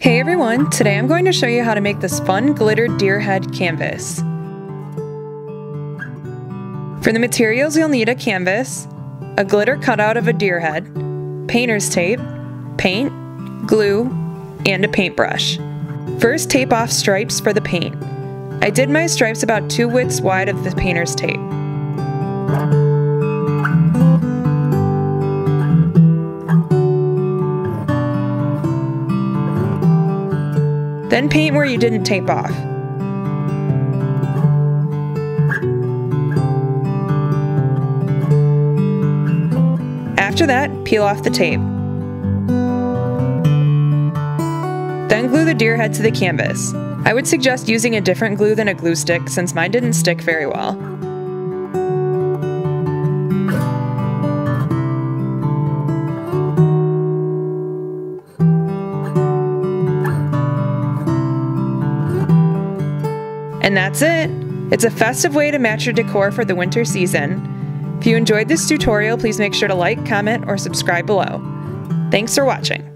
Hey everyone, today I'm going to show you how to make this fun glittered deer head canvas. For the materials you'll need a canvas, a glitter cutout of a deer head, painter's tape, paint, glue, and a paintbrush. First tape off stripes for the paint. I did my stripes about two widths wide of the painter's tape. Then paint where you didn't tape off. After that, peel off the tape. Then glue the deer head to the canvas. I would suggest using a different glue than a glue stick since mine didn't stick very well. And that's it! It's a festive way to match your decor for the winter season. If you enjoyed this tutorial, please make sure to like, comment, or subscribe below. Thanks for watching.